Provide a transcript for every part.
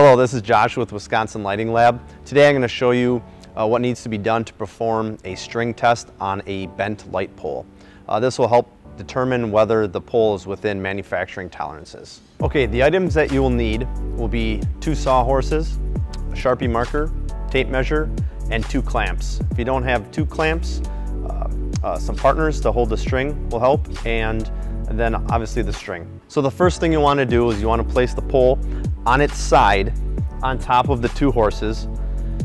Hello, this is Josh with Wisconsin Lighting Lab. Today I'm going to show you uh, what needs to be done to perform a string test on a bent light pole. Uh, this will help determine whether the pole is within manufacturing tolerances. Okay, the items that you will need will be two sawhorses, a Sharpie marker, tape measure, and two clamps. If you don't have two clamps, uh, uh some partners to hold the string will help, and then obviously the string. So the first thing you want to do is you want to place the pole on its side on top of the two horses.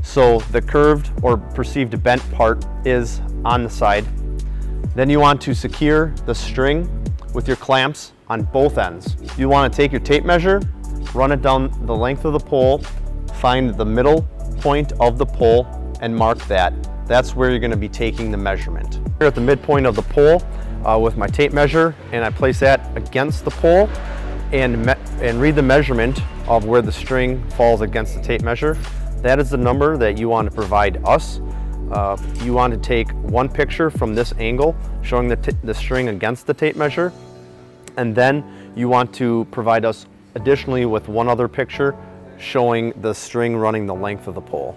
So the curved or perceived bent part is on the side. Then you want to secure the string with your clamps on both ends. You want to take your tape measure, run it down the length of the pole, find the middle point of the pole and mark that. That's where you're going to be taking the measurement. Here at the midpoint of the pole uh, with my tape measure and I place that against the pole and, and read the measurement of where the string falls against the tape measure. That is the number that you want to provide us. Uh, you want to take one picture from this angle showing the, the string against the tape measure and then you want to provide us additionally with one other picture showing the string running the length of the pole.